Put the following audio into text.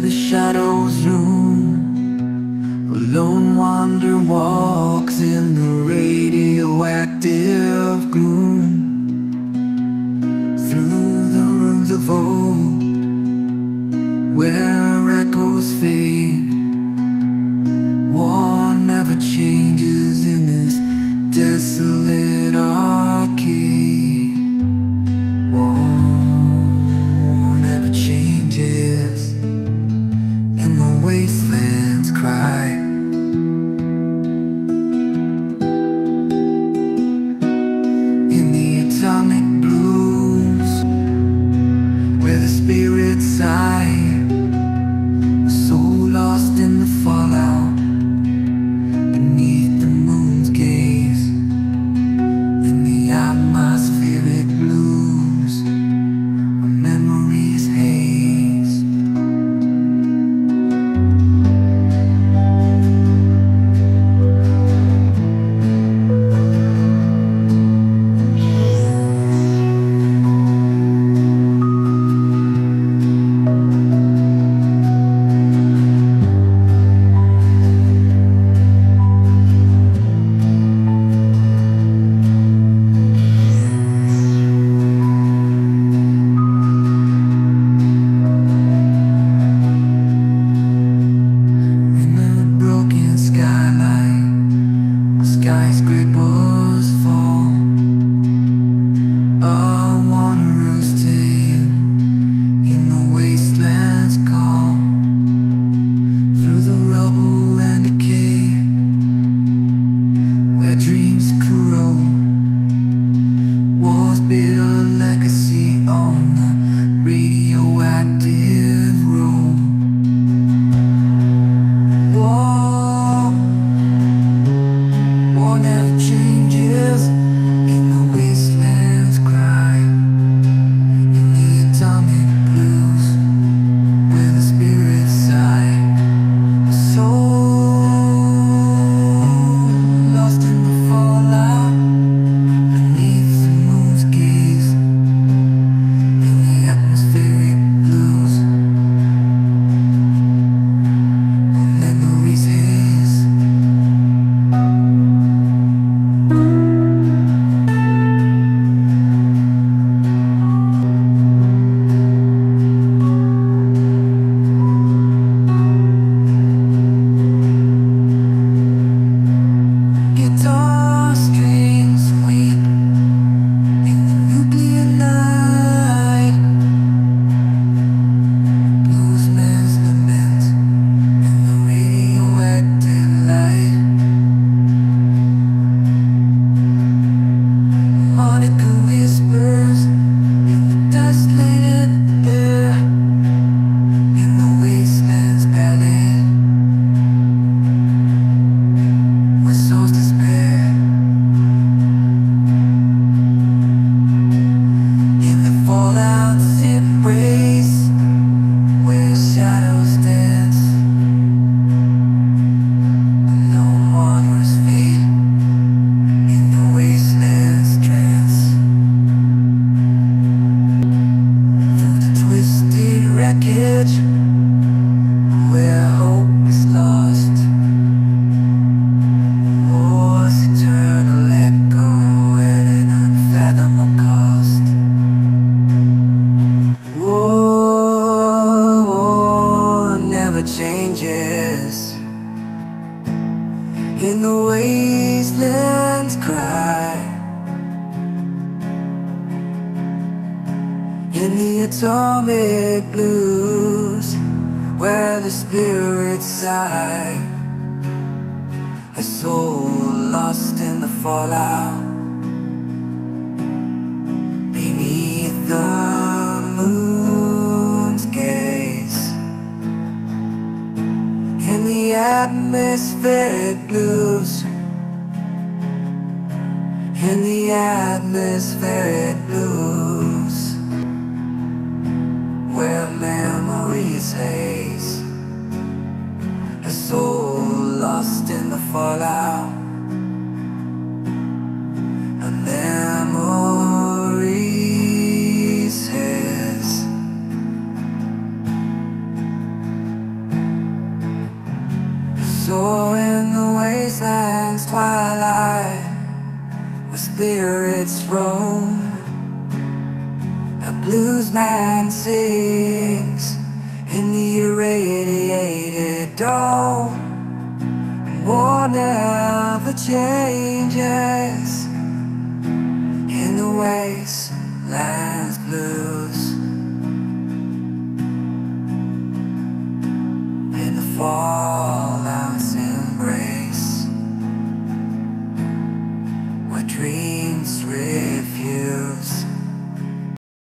the shadow's loom. A lone wander walks in the radioactive gloom Through the rooms of old Where echoes fade ice cream. about never changes In the wastelands cry. In the atomic blues Where the spirits sigh. A soul lost in the fallout. misfit blues. In the atmospheric blues. Where memories hate Sings twilight Where spirits roam. A blues man sings In the irradiated dome And war never changes In the wastelands blue.